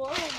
Whoa.